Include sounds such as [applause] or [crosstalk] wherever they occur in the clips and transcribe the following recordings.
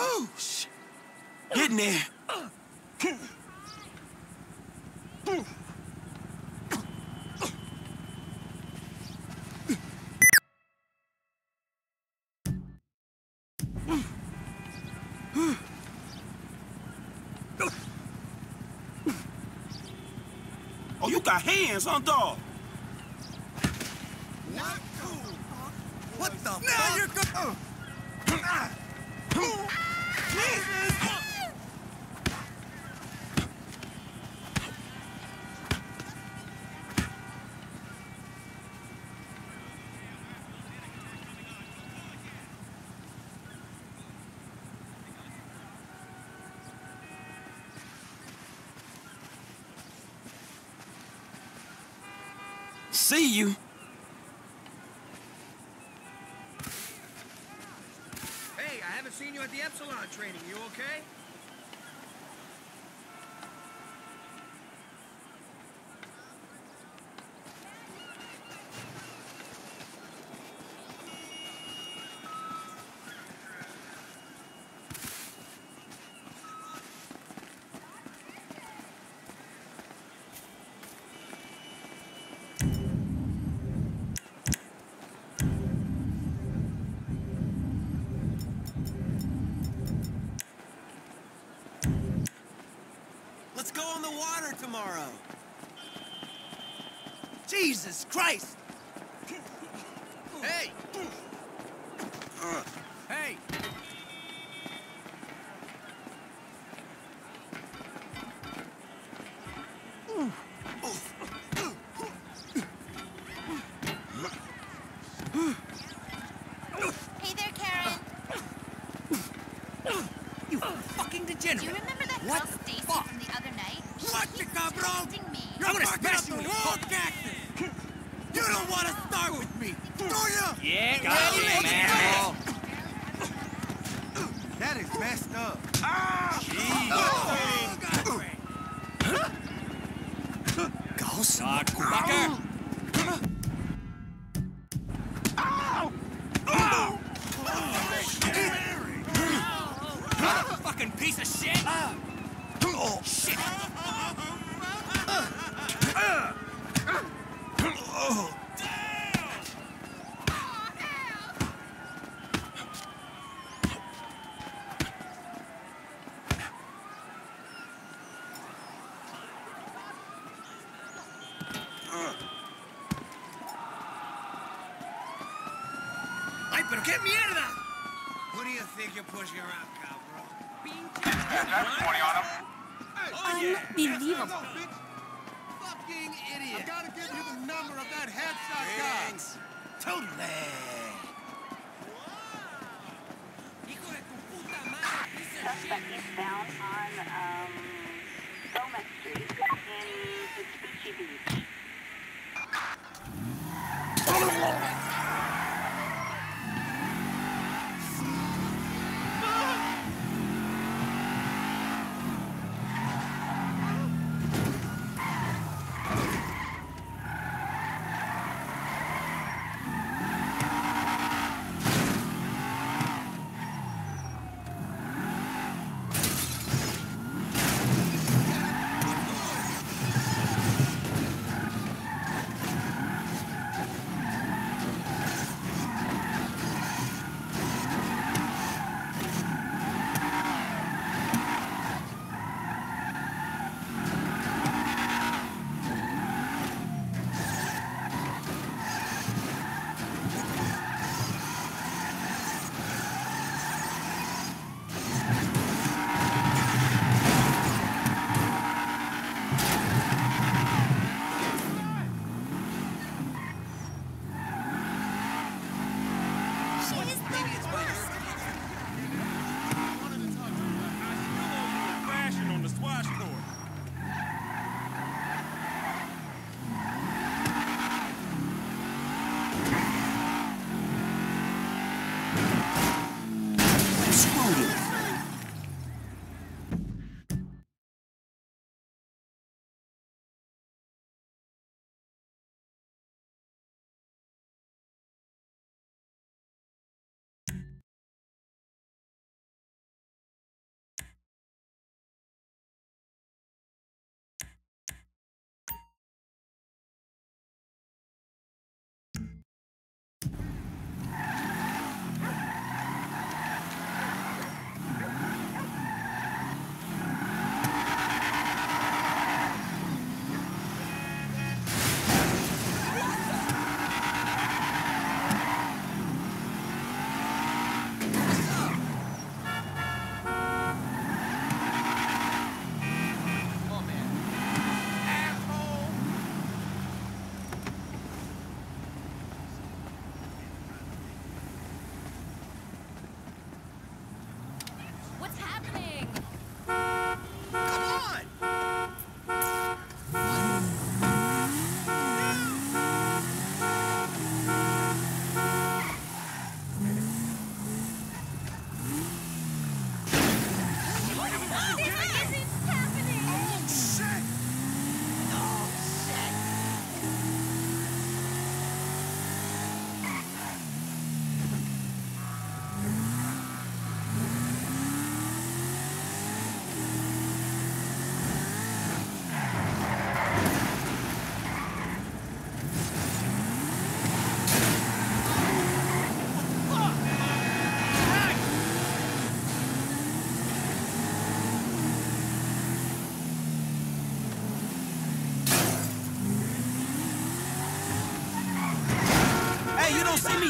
Woo! shit. Getting there. Oh, you got hands, huh, dog? What the Now fuck? you're good. Uh. Ah. Jesus! Seen you at the Epsilon training. You okay? Tomorrow. Jesus Christ! [laughs] Hey! [laughs] Hey! Qué mierda! Who do you think you're pushing around, cabrón? Unbelievable. Fucking idiot. I gotta give you the number of that headshot guy. Thanks. Totally. Suspect eastbound on um, Gomez Street in Vespucci Beach.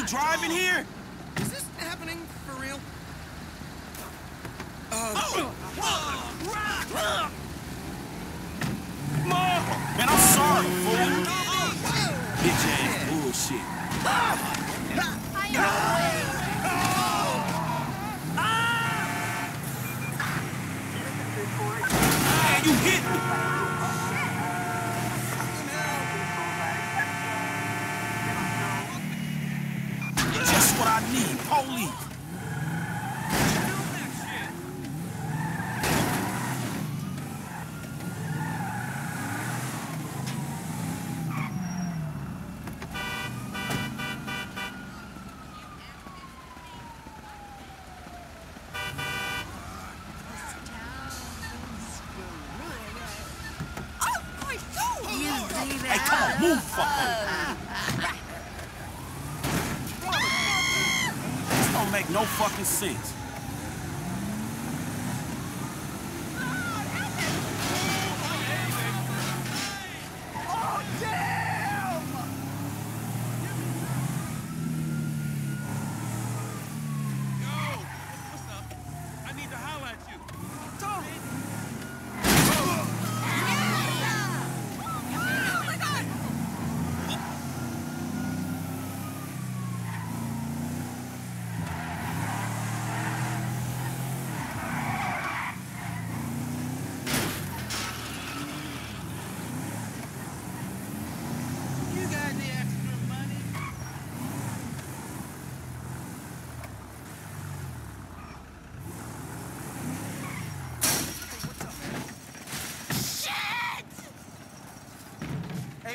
Driving here? Is this happening for real? Man, I'm sorry, fool. Bitch ass bullshit. Man, you hit me. Just what I need, 66.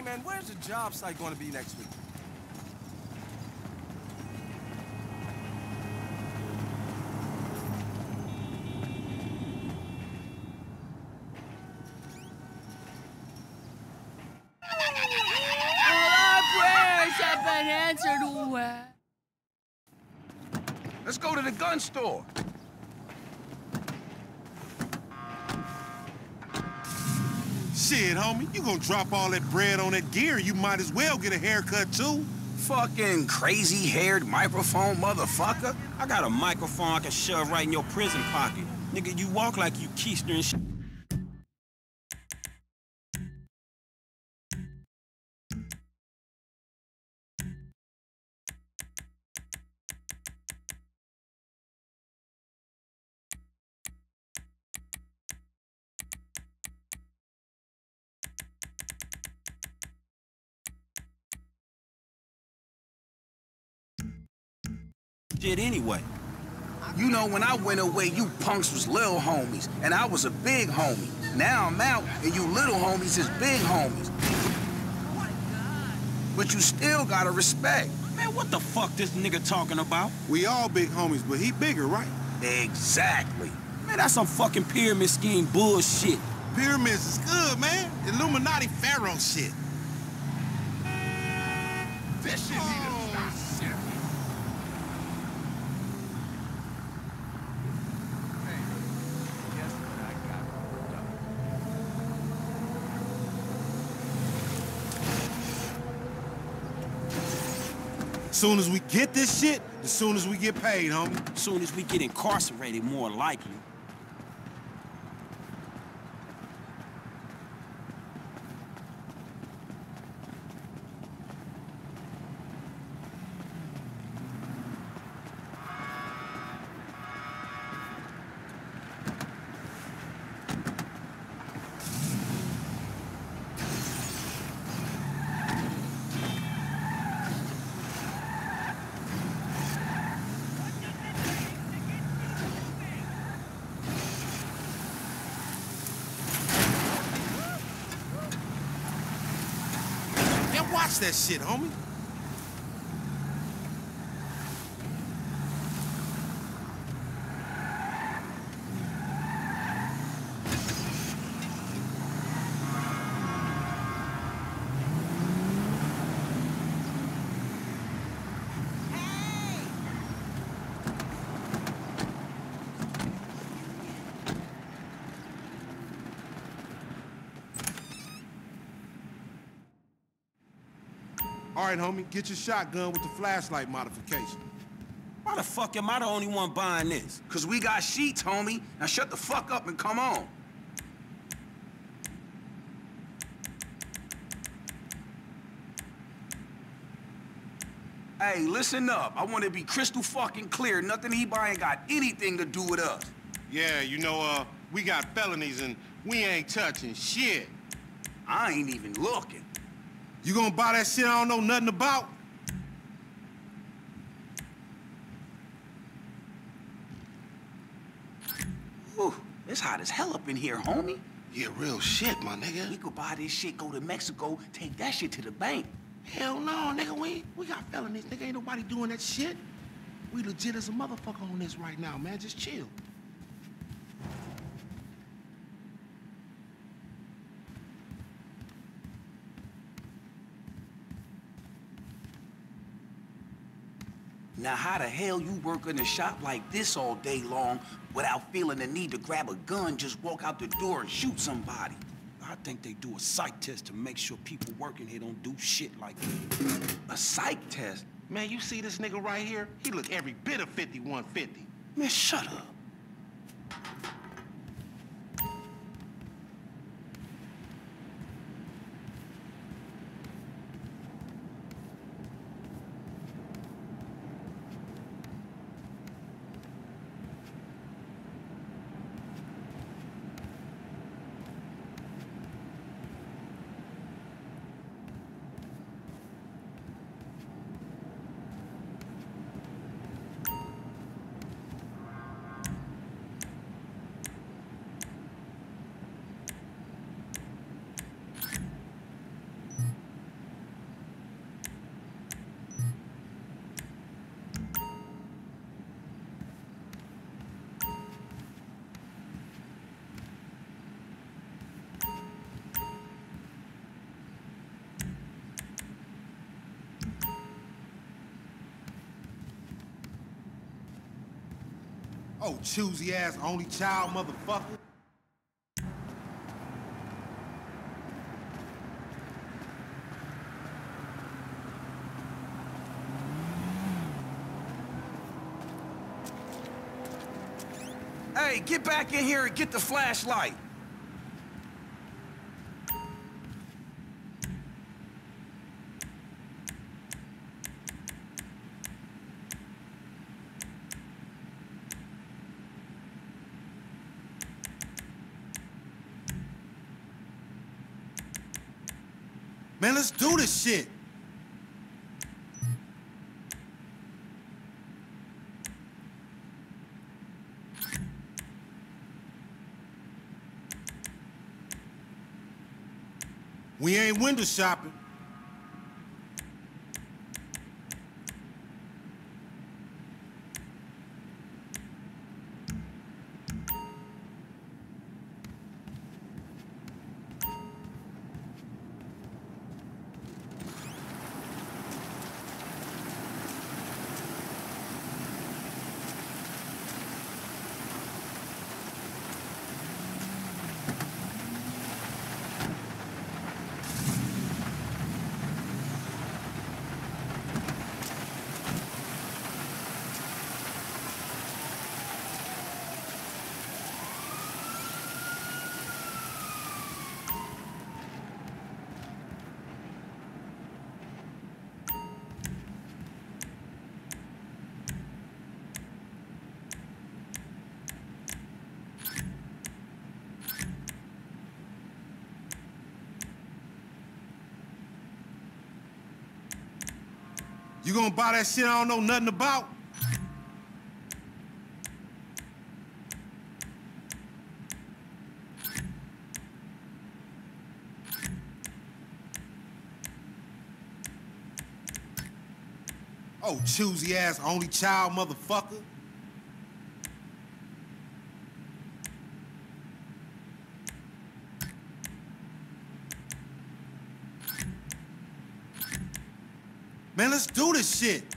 Man, where's the job site going to be next week? Let's go to the gun store. Shit, homie, you gonna drop all that bread on that gear, you might as well get a haircut too. Fucking crazy-haired microphone motherfucker. I got a microphone I can shove right in your prison pocket. Nigga, you walk like you keister and shit. Shit anyway. You know, when I went away, you punks was little homies, and I was a big homie. Now I'm out, and you little homies is big homies. But you still gotta respect. Man, what the fuck this nigga talking about? We all big homies, but he bigger, right? Exactly. Man, that's some fucking pyramid scheme bullshit. Pyramids is good, man. Illuminati pharaoh shit. This shit need. Shit. Hey, guess what I got hooked up? As soon as we get this shit, as soon as we get paid, homie. Soon as we get incarcerated, more likely. Yeah, watch that shit, homie. All right, homie, get your shotgun with the flashlight modification. Why the fuck am I the only one buying this? Cause we got sheets, homie. Now shut the fuck up and come on. Hey, listen up. I want to be crystal fucking clear. Nothing he buying got anything to do with us. Yeah, you know, uh, we got felonies and we ain't touching shit. I ain't even looking. You gonna buy that shit I don't know nothing about? Whew, it's hot as hell up in here, homie. Yeah, real shit, my nigga. We could buy this shit, go to Mexico, take that shit to the bank. Hell no, nigga. We we got felonies, nigga. Ain't nobody doing that shit. We legit as a motherfucker on this right now, man. Just chill. Now, how the hell you work in a shop like this all day long without feeling the need to grab a gun, just walk out the door and shoot somebody? I think they do a psych test to make sure people working here don't do shit like that. A psych test? Man, you see this nigga right here? He look every bit of 5150. Man, shut up. Oh, choosy ass only child motherfucker. Hey, get back in here and get the flashlight. Man, let's do this shit. We ain't window shopping. You gonna buy that shit I don't know nothing about? Oh, choosy ass only child motherfucker. Man, let's do shit.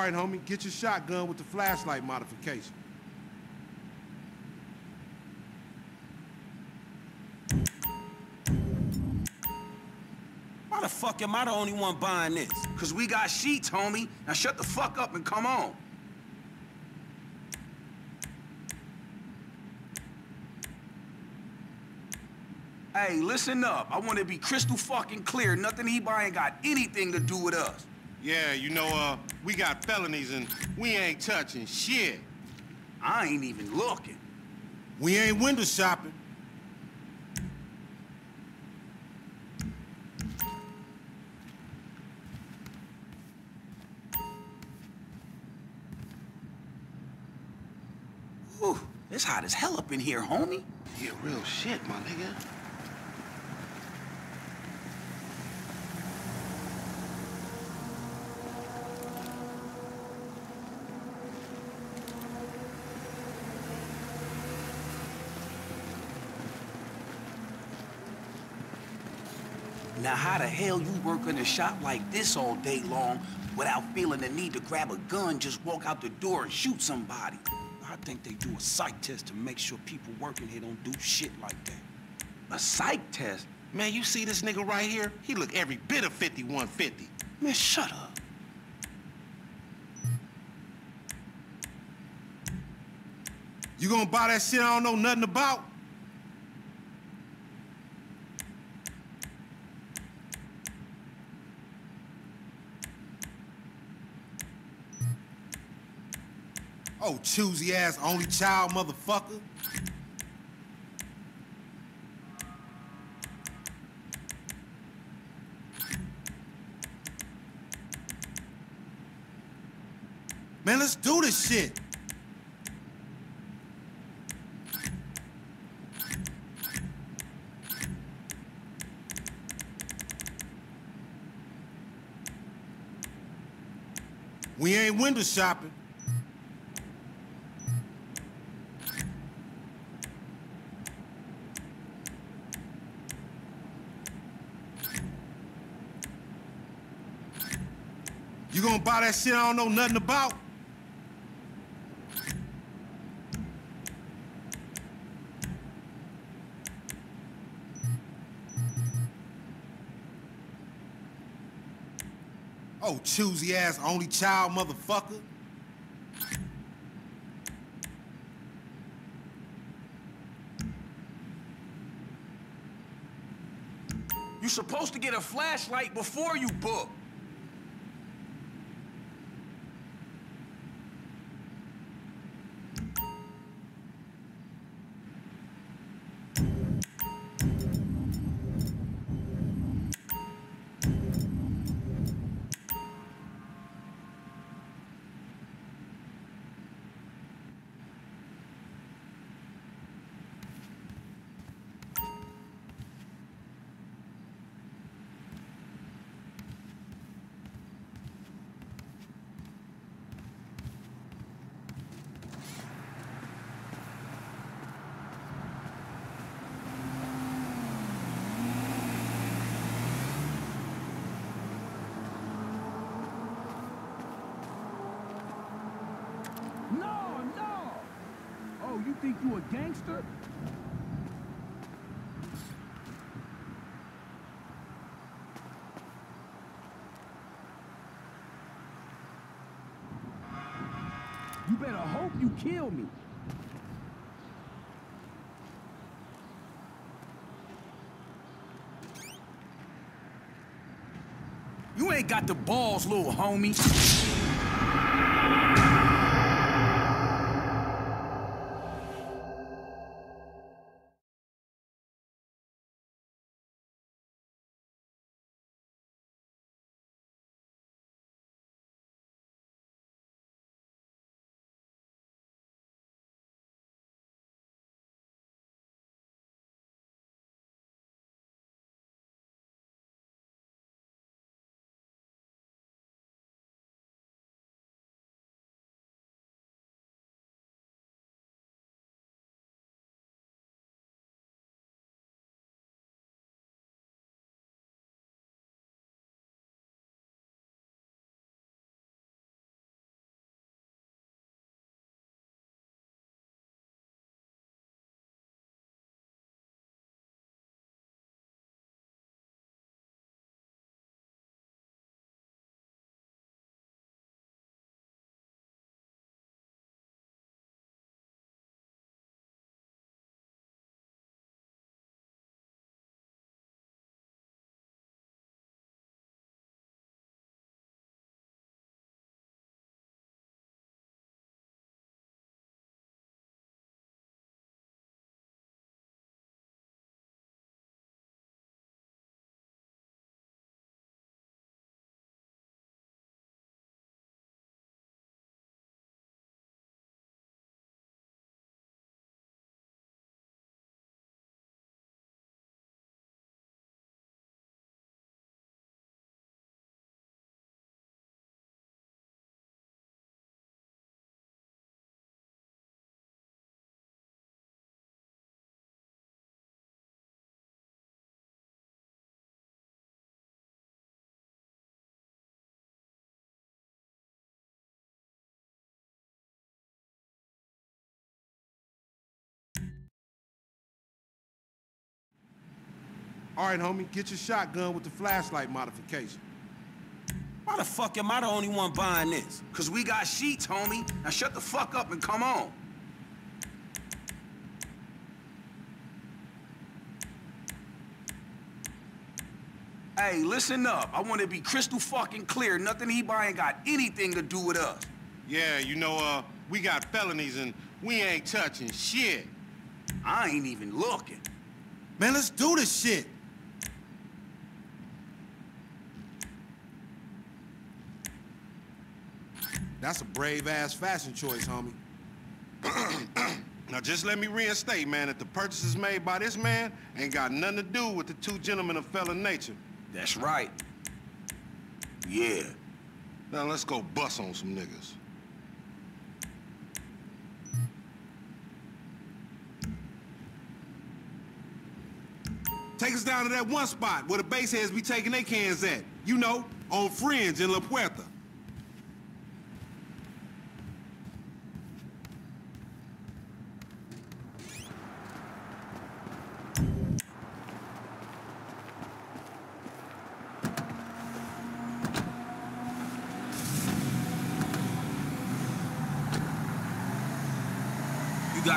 All right, homie, get your shotgun with the flashlight modification. Why the fuck am I the only one buying this? Cause we got sheets, homie. Now shut the fuck up and come on. Hey, listen up. I want to be crystal fucking clear. Nothing he buying got anything to do with us. Yeah, you know, uh, we got felonies and we ain't touching shit. I ain't even looking. We ain't window shopping. Whew, it's hot as hell up in here, homie. Yeah, real shit, my nigga. Now, how the hell you work in a shop like this all day long without feeling the need to grab a gun, just walk out the door and shoot somebody? I think they do a psych test to make sure people working here don't do shit like that. A psych test? Man, you see this nigga right here? He look every bit of 5150. Man, shut up. You gonna buy that shit I don't know nothing about? Oh, choosy ass only child motherfucker. Man, let's do this shit. We ain't window shopping. Buy that shit I don't know nothing about? Oh, choosy ass only child motherfucker. You're supposed to get a flashlight before you book. No, no! Oh, you a gangster? You better hope you kill me. You ain't got the balls, little homie. All right, homie, get your shotgun with the flashlight modification. Why the fuck am I the only one buying this? Cause we got sheets, homie. Now shut the fuck up and come on. Hey, listen up. I want to be crystal fucking clear. Nothing he buying got anything to do with us. Yeah, you know, uh, we got felonies and we ain't touching shit. I ain't even looking. Man, let's do this shit. That's a brave-ass fashion choice, homie. [clears throat] now, just let me reinstate, man, that the purchases made by this man ain't got nothing to do with the two gentlemen of felon nature. That's right. Yeah. Now, let's go bust on some niggas. Take us down to that one spot where the baseheads be taking their cans at. You know, on Fringe in La Puerta. You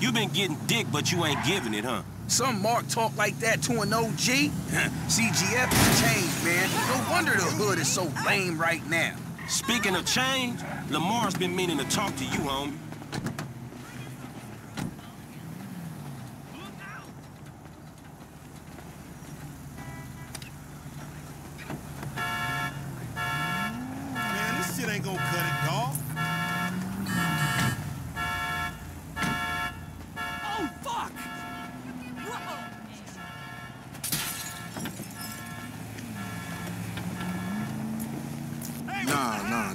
You been getting dick, but you ain't giving it, huh? Some Mark talk like that to an OG? [laughs] CGF has changed, man. No wonder the hood is so lame right now. Speaking of change, Lamar's been meaning to talk to you, homie.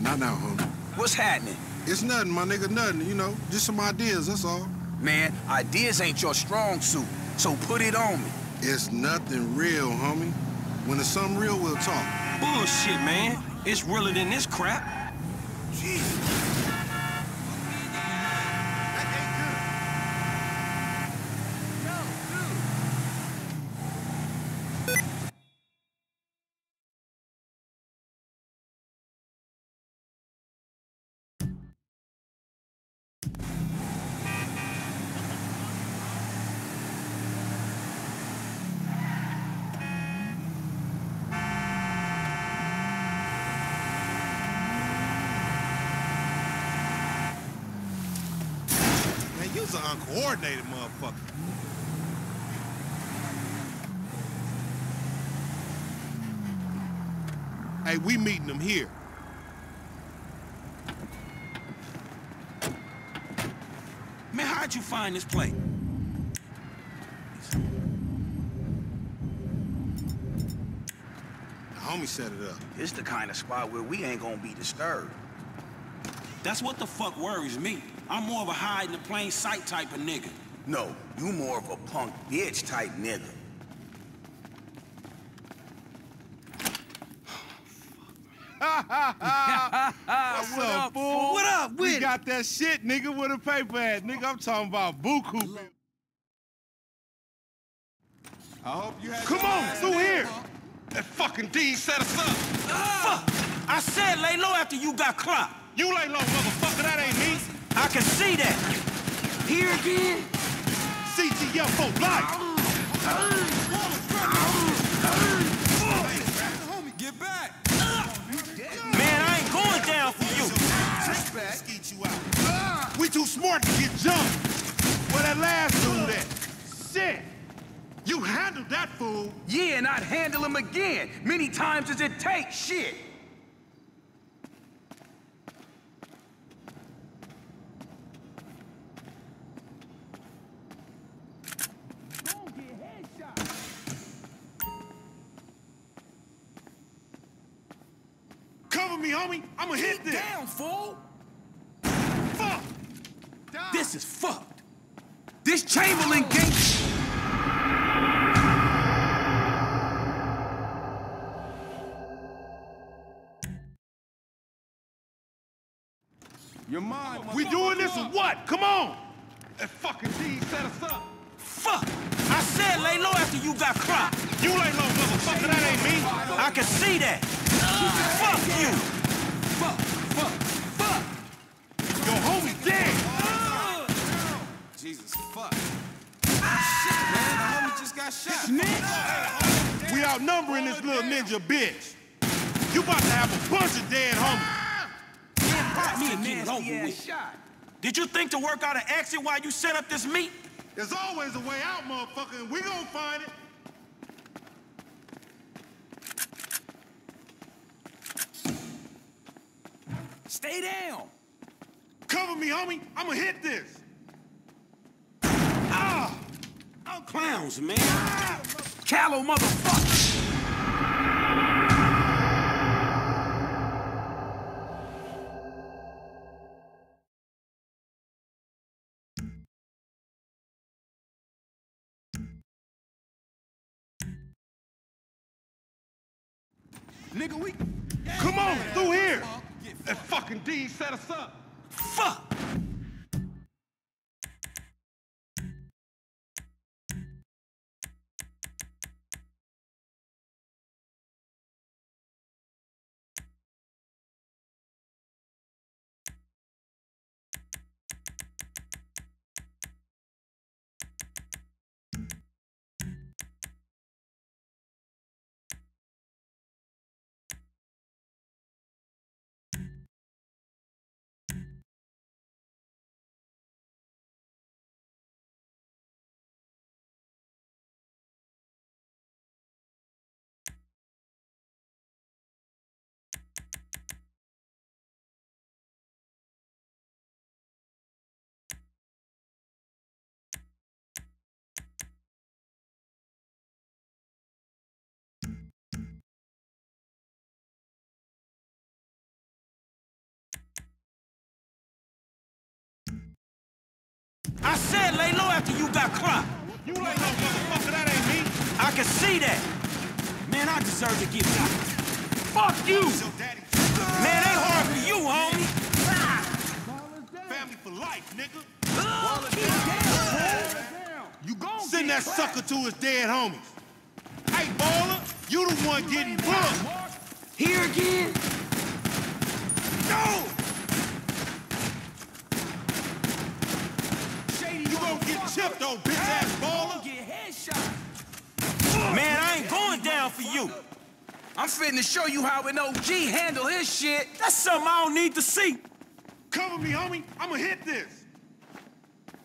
Not now, homie. What's happening? It's nothing, my nigga, nothing, you know. Just some ideas, that's all. Man, ideas ain't your strong suit, so put it on me. It's nothing real, homie. When it's something real, we'll talk. Bullshit, man. It's realer than this crap. Man, you's an uncoordinated motherfucker. Hey, we meeting them here. Man, how'd you find this plate? The homie set it up. It's the kind of spot where we ain't gonna be disturbed. That's what the fuck worries me. I'm more of a hide in the plain sight type of nigga. No, you more of a punk bitch type nigga. [laughs] What's up, fool? What up We got that shit, nigga, with a paper at. Nigga, I'm talking about buku. I hope you had Come on, through here. That fucking D set us up. Ah! Fuck! I said lay low after you got clocked. You lay low, motherfucker. That ain't me. I can see that. Here again? CGF for life. Skeet you out. Ah! We too smart to get jumped. Where that last dude at? Shit. You handled that fool. Yeah, and I'd handle him again, many times as it takes, shit. Cover me, homie. I'ma hit this. down, fool. This is fucked. This Chamberlain gate. Your mom. We doing this or what? Come on. That fucking D set us up. Fuck. I said lay low after you got cropped. You lay low, motherfucker. That ain't me. I can see that. Fuck you. Fuck, fuck, fuck! Your homie dead. Jesus, fuck. Shit, man, the homie just got shot. We outnumbering this little ninja bitch. You about to have a bunch of dead homies. Me get it over with. Did you think to work out an exit while you set up this meet? There's always a way out, motherfucker, and we gonna find it. Stay down. Cover me, homie. I'ma hit this. Ah! Oh, clowns, man. Callow motherfucker. Nigga, we... Come on, through here. That fucking D set us up. Fuck. I said lay low after you got clocked. You lay low, motherfucker. That ain't me. I can see that. Man, I deserve to get shot. Fuck you. Man, ain't hard for you, homie. Family for life, nigga. You gon' Send that sucker to his dead homies. Hey, baller, you the one getting booked. Here again? No! You gonna get chipped, though, bitch ass baller. Get headshot. Man, I ain't going down for you. I'm fitting to show you how an OG handle his shit. That's something I don't need to see. Cover me, homie. I'ma hit this.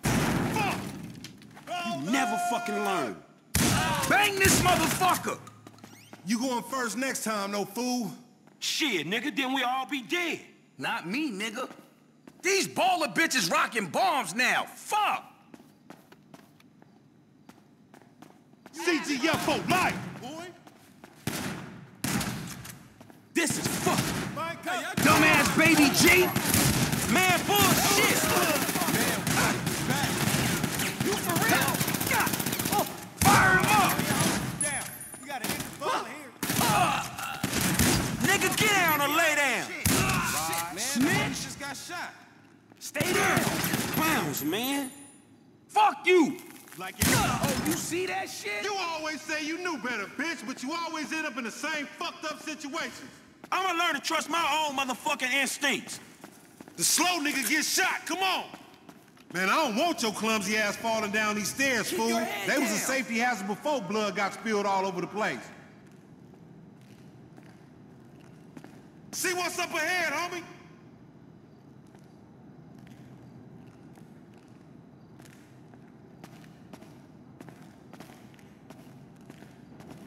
Fuck! You never fucking learn. Bang this motherfucker. You going first next time, no fool. Shit, nigga, then we all be dead. Not me, nigga. These baller bitches rocking bombs now. Fuck. CGF for life, boy. This is fuck. Dumbass baby G. Man, bullshit. You for real? God. Oh, fire him up. Down. You gotta hit the ball here. Uh, nigga, get down or lay down. Man, the just got shot. Stay down. Clowns, man. Fuck you. Like it. Oh, you see that shit? You always say you knew better, bitch, but you always end up in the same fucked up situations. I'ma learn to trust my own motherfucking instincts. The slow nigga gets shot. Come on. Man, I don't want your clumsy ass falling down these stairs, fool. your head They was a safety hazard before blood got spilled all over the place. See what's up ahead, homie?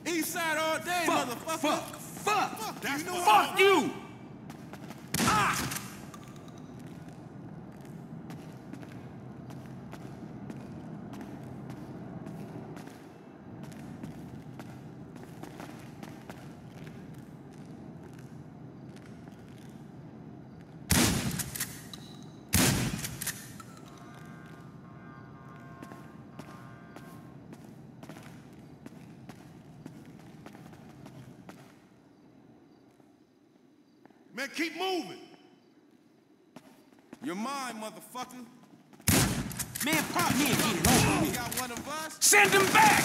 East side all day, Fuck, motherfucker. fuck, fuck. That's the Fuck you. Ah. Man, keep moving. You're mine, motherfucker. Man, pop me and get it over You with. got one of us? Send him back!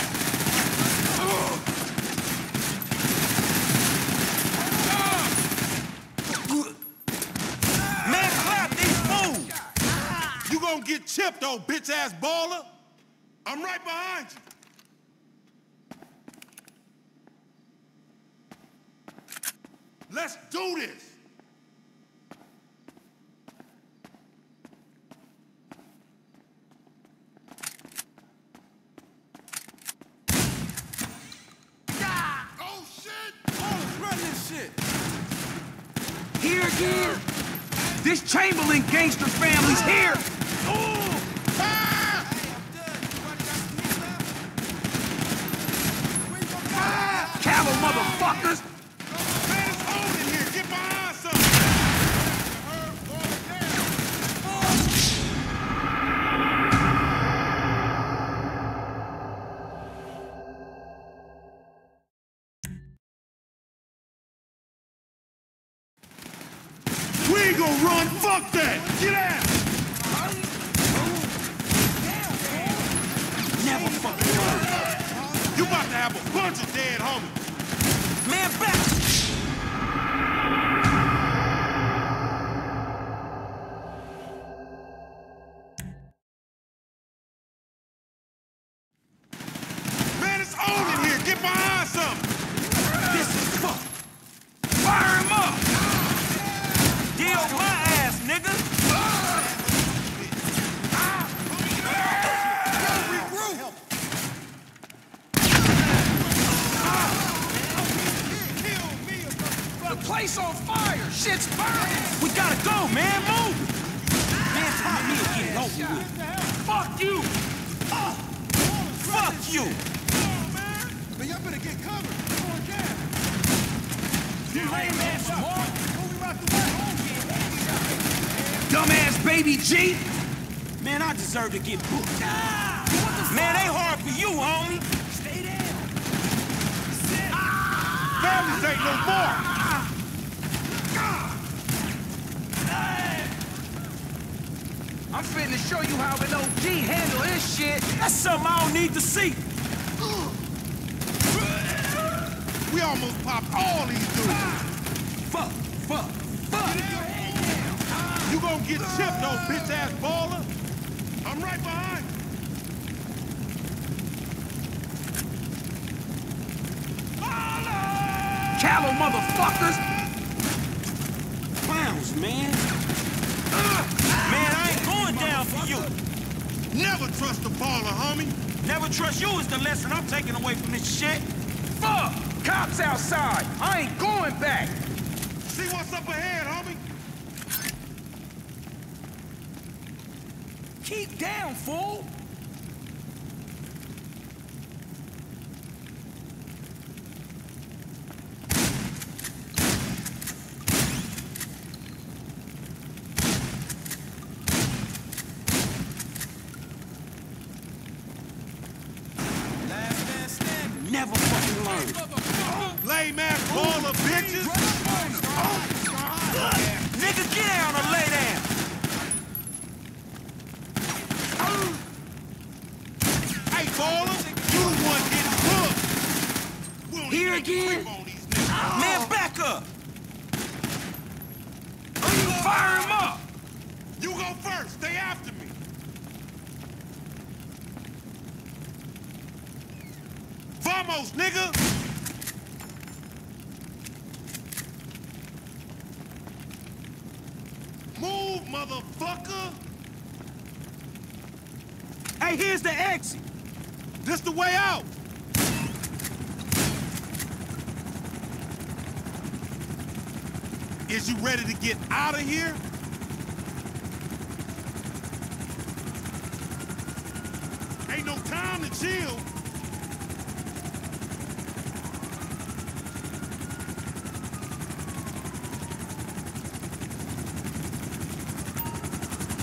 Man, clap these fools! You gonna get chipped, old bitch-ass baller? I'm right behind you. Let's do this. Oh, shit! Oh, run this shit. Here again? This Chamberlain gangster family's here! Get out. Families ain't no more. I'm finna show you how an OG handle this shit. That's something I don't need to see. We almost popped all these dudes. Fuck, fuck, fuck. You gonna get chipped, old bitch-ass baller. I'm right behind you. Callow motherfuckers. Clowns, man. Uh, man, I ain't going down for you. Never trust a baller, homie. Never trust you is the lesson I'm taking away from this shit. Fuck! Cops outside. I ain't going back. See what's up ahead, homie. Keep down, fool. Last man standing. Never fucking learn. Lame ass baller bitches. Nigga, get down or lay down. Hey, baller, you the one getting don't Here again? creep on these niggas. Oh. Man, back up. Fire him up. You go first. Stay after me. Vamos, nigga. Move, motherfucker. Hey, here's the exit. This the way out. Is you ready to get out of here? Ain't no time to chill.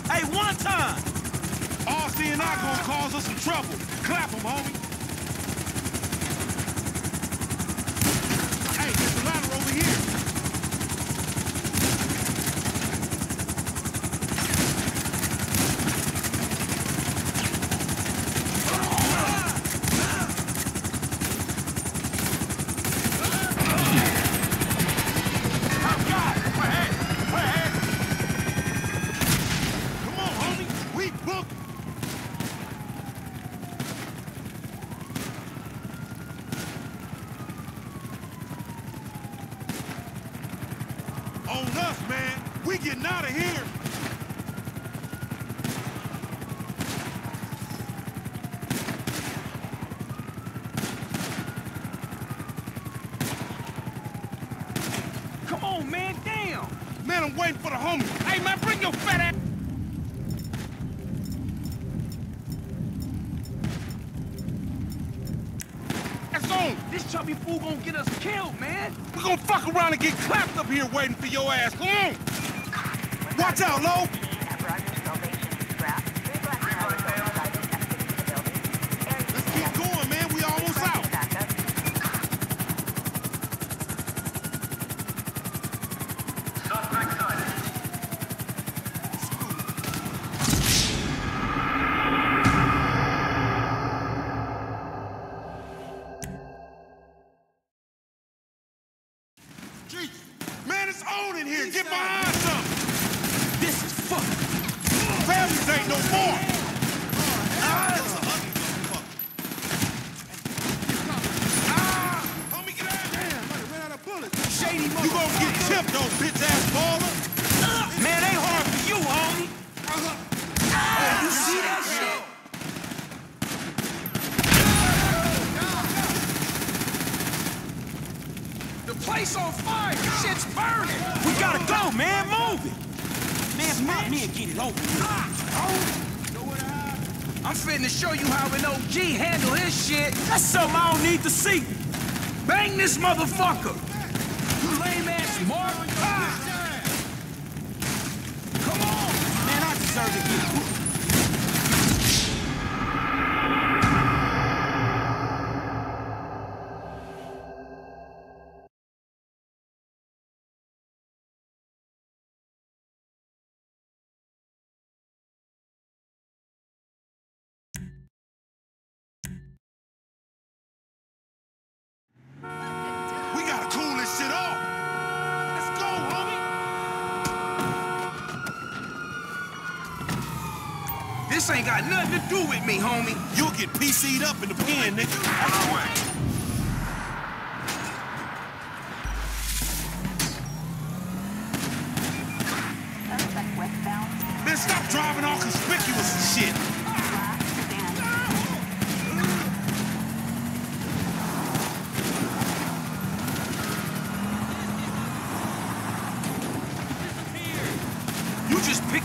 Hey, one time. RC and I gonna cause us some trouble. Clap 'em, homie. Hey, there's a ladder over here. On us, man. We getting out of here. Come on, man, damn! Man, I'm waiting for the homie. Hey, man, bring your fat ass. This chubby fool gonna get us killed, man! We gonna fuck around and get clapped up here waiting for your ass. Come on. Watch out, Lo. Me and get it over. with. Ah! I'm finna show you how an OG handle his shit. That's something I don't need to see. Bang this motherfucker! Got nothing to do with me, homie. You'll get PC'd up in the pen, nigga.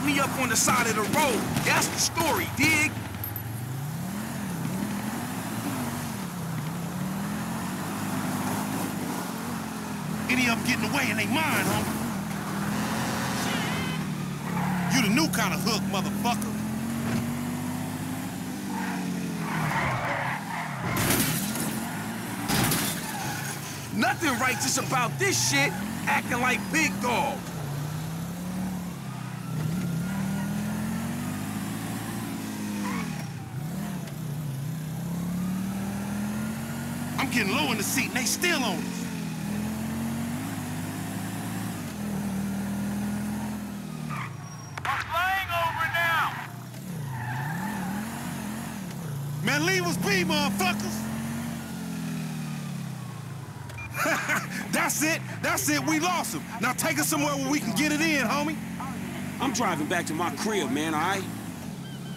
Me up on the side of the road. That's the story, dig? Any of them getting away and they mine, homie. You the new kind of hook, motherfucker. Nothing righteous about this shit, acting like big dog. I'm getting low in the seat and they still on us. Flying over now! Man, leave us be, motherfuckers. [laughs] That's it. That's it. We lost him. Now take us somewhere where we can get it in, homie. I'm driving back to my crib, man, all right?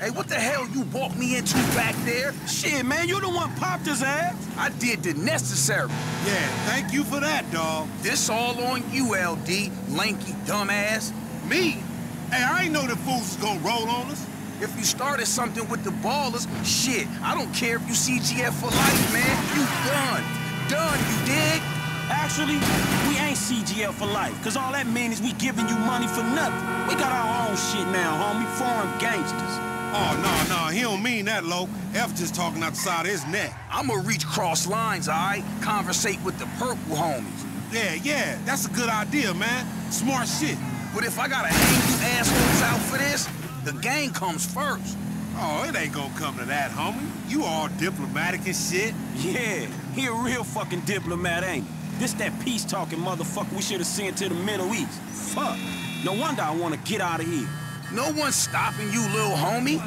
Hey, what the hell you walked me into back there? Shit, man, you the one popped his ass. I did the necessary. Yeah, thank you for that, dog. This all on you, LD, lanky dumbass. Me? Hey, I ain't know the fools was gonna roll on us. If you started something with the ballers, shit, I don't care if you CGF for life, man. You done. Done, you dig? Actually, we ain't CGF for life, cause all that means is we giving you money for nothing. We got our own shit now, homie. Foreign gangsters. Oh, no, no, he don't mean that, Lo. F just talking outside of his neck. I'ma reach cross lines, all right? Conversate with the purple homies. Yeah, yeah, that's a good idea, man. Smart shit. But if I gotta hang you assholes out for this, the gang comes first. Oh, it ain't gonna come to that, homie. You all diplomatic and shit. Yeah, he a real fucking diplomat, ain't he? This that peace-talking motherfucker we should have sent to the Middle East. Fuck. No wonder I want to get out of here. No one's stopping you, little homie.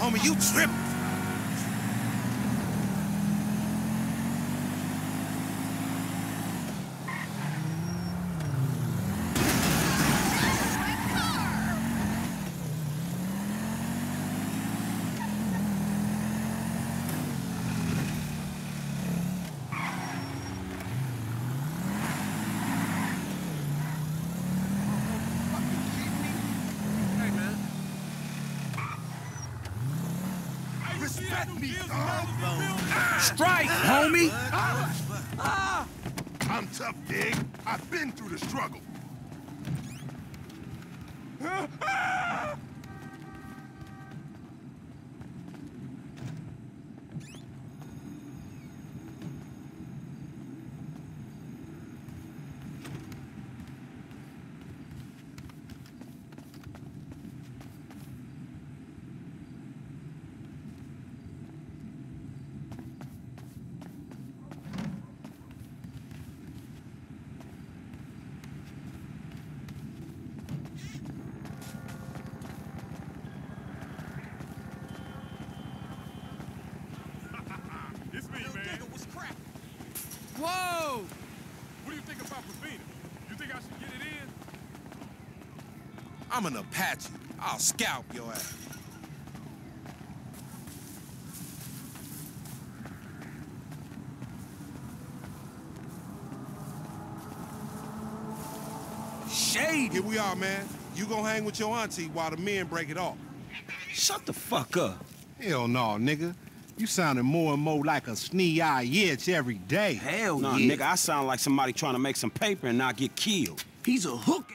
Homie, you tripping. Hey, man. Respect me, dog. Strike, homie! I'm tough, Dig. I've been through the struggle. It's me, man. Whoa! What do you think about Provina? You think I should get it in? I'm an Apache. I'll scalp your ass. Shady! Here we are, man. You gonna hang with your auntie while the men break it off. Shut the fuck up. Hell no, nigga. You sounding more and more like a snee-eye itch every day. Hell Nah, yeah. nigga, I sound like somebody trying to make some paper and not get killed. He's a hook.